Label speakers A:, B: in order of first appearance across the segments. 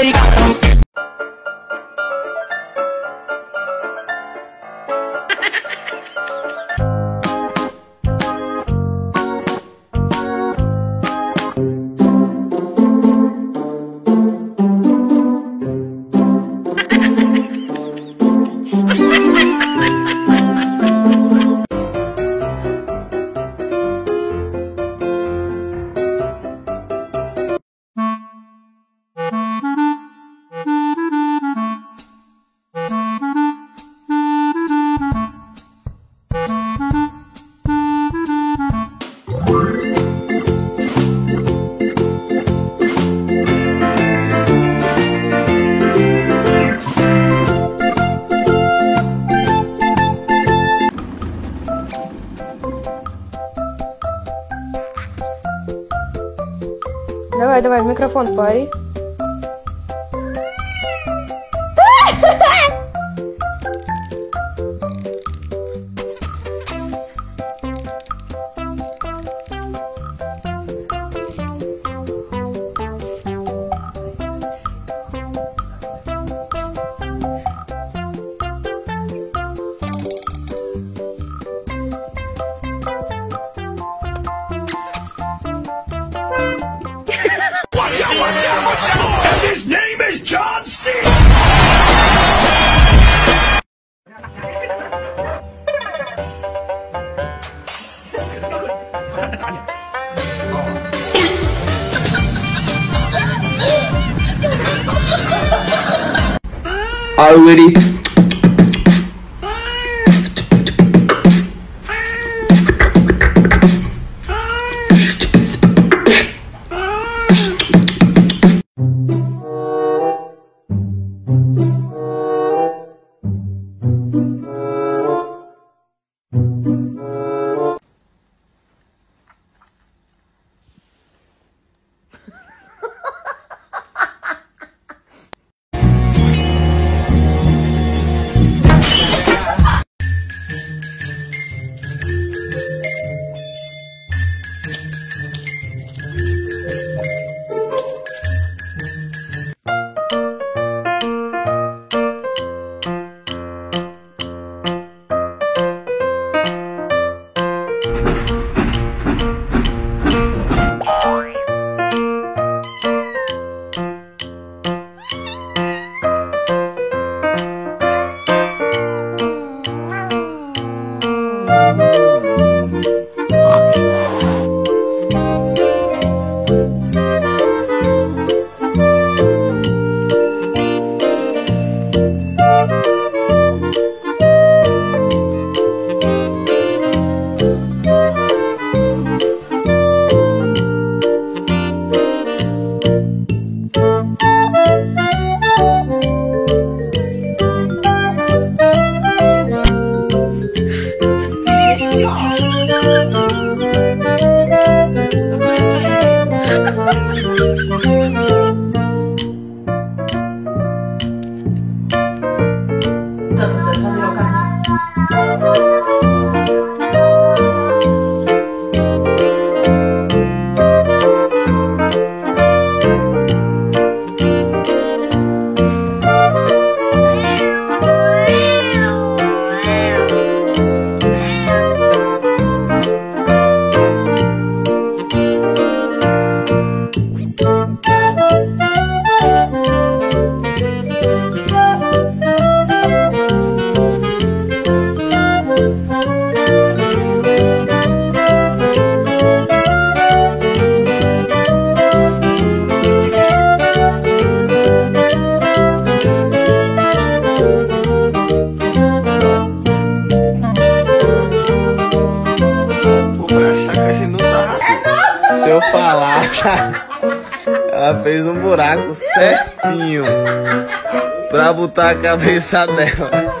A: americano.
B: Давай, давай, в микрофон пари.
C: Already
D: ela fez um buraco certinho pra botar a cabeça dela.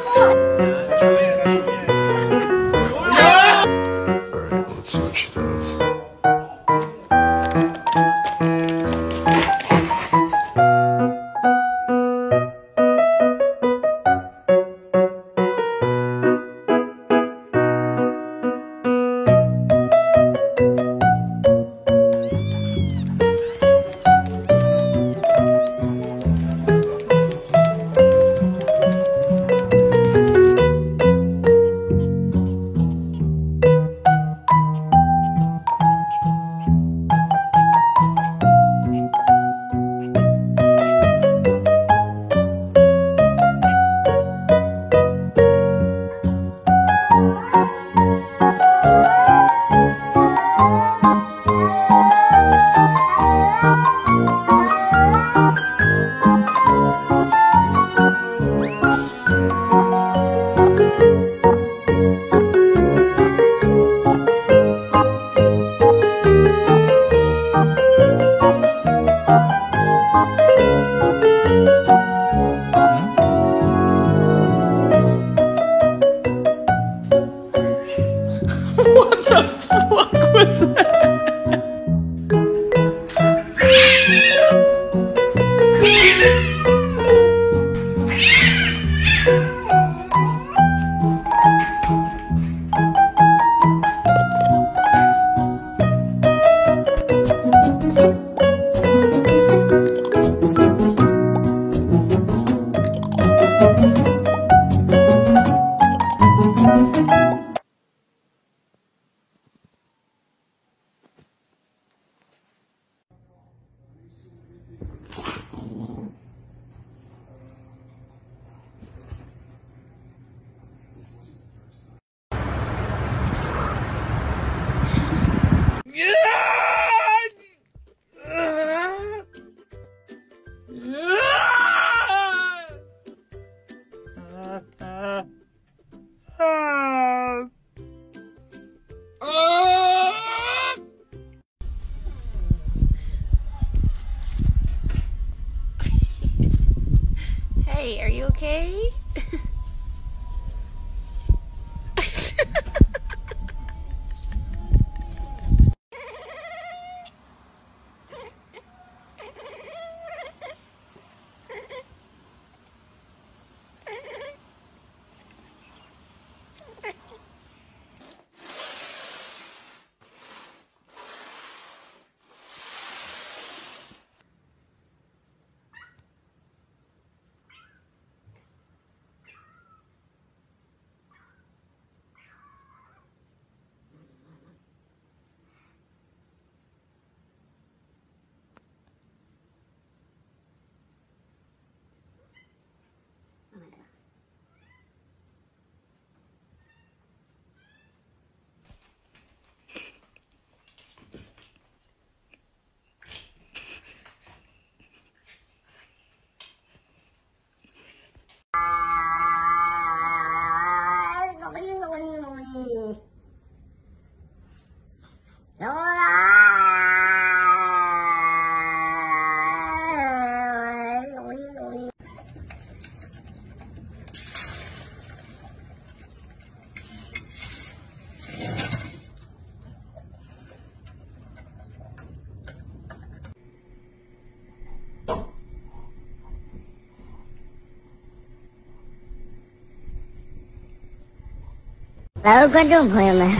E: 来观众朋友们，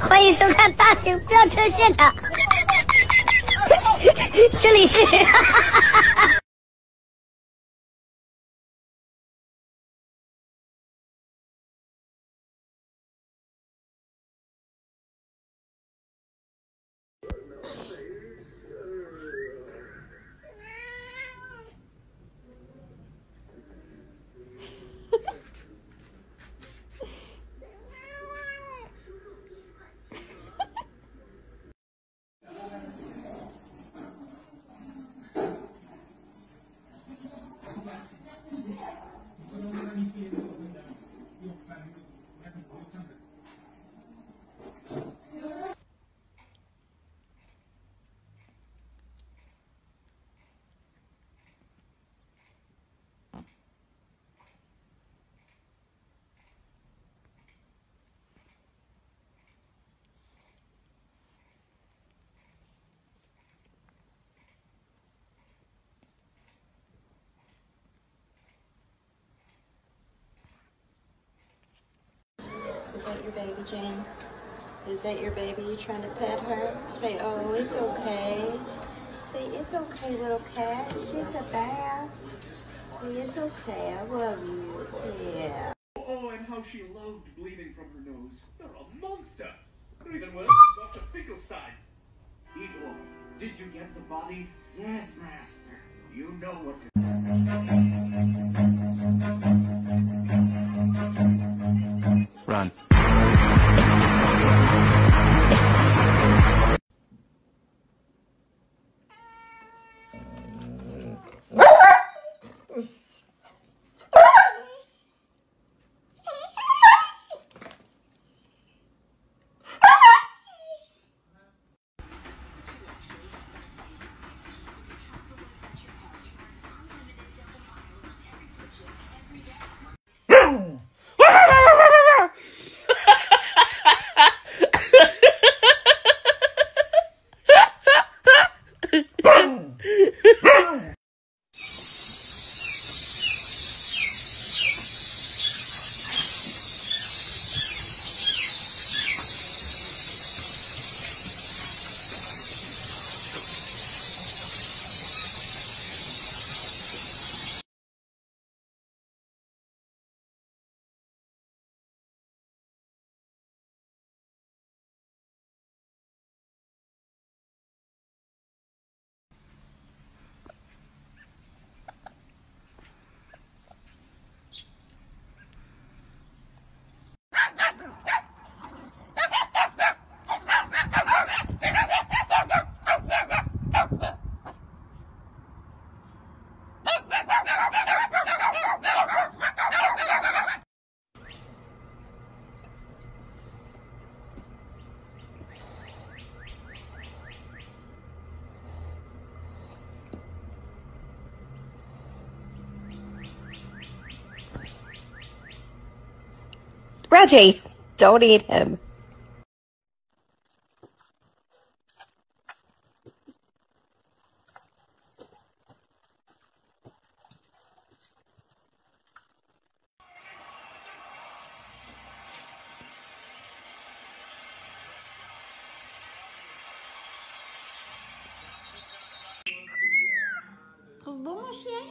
E: 欢迎收看大型飙车现场，这里是。
F: Is that your baby, Jane? Is that your baby? You trying to pet her? Say, oh, it's okay. Say, it's okay, little cat. She's a bear. It's okay. I love you. Yeah.
G: Oh, and how she loved bleeding from her nose. You're a monster. You're even worse than Dr. Finkelstein. Igor, did you get the body? Yes, master. You know what to do.
H: Run.
I: Reggie, don't eat him.
C: Trouve bon mon chien?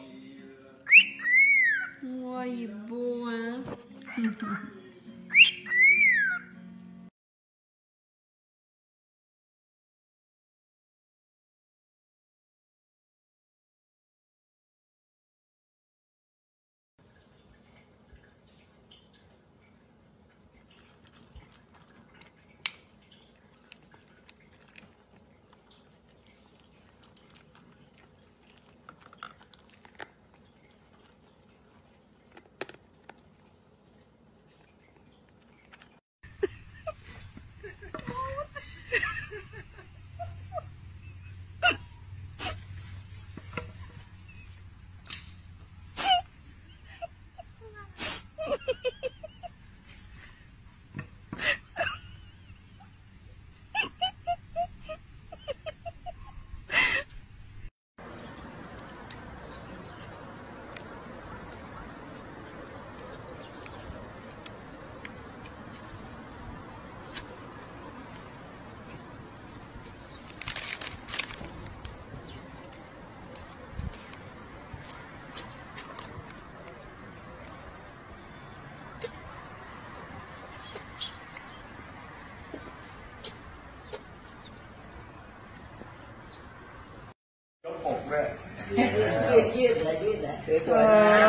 C: Ouais, il est beau, hein?
J: ยืดเลยยืดเลยสวยๆนะ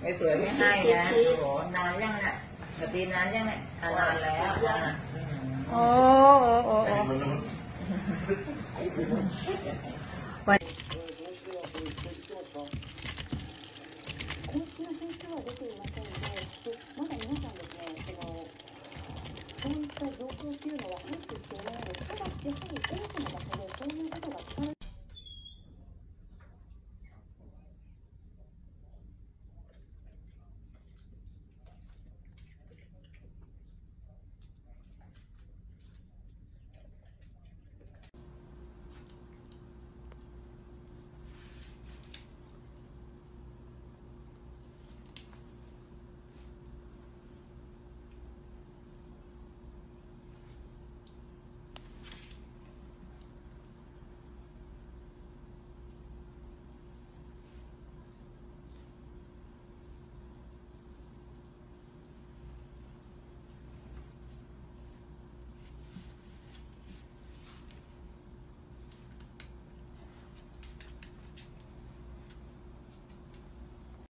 J: ไม่สวยไม่ให้นะโอ้โหนานยังน่ะปกตินานยังเนี่ยอ่ะนานแล้วอ่ะอืม
I: Oh, oh, oh, oh.
C: 公式の点数は出ていませんので、まだ皆さんですね、そのそういった状況というのは入ってきていないので、ただ、やはり多くの場所でそういうことが聞かれ